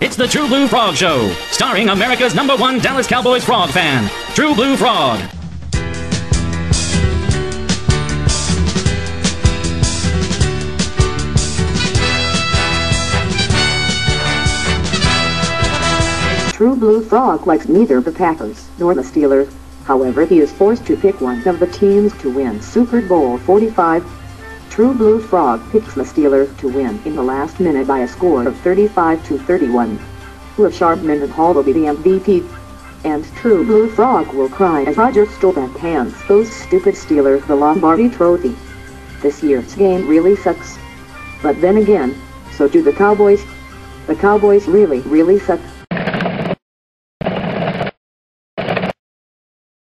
It's the True Blue Frog Show, starring America's number one Dallas Cowboys frog fan, True Blue Frog. True Blue Frog likes neither the Packers nor the Steelers. However, he is forced to pick one of the teams to win Super Bowl 45. True Blue Frog picks the Steelers to win in the last minute by a score of 35 to 31. Rashard Mendenhall will be the MVP. And True Blue Frog will cry as Roger Staubach hands those stupid Steelers the Lombardi Trophy. This year's game really sucks. But then again, so do the Cowboys. The Cowboys really, really suck.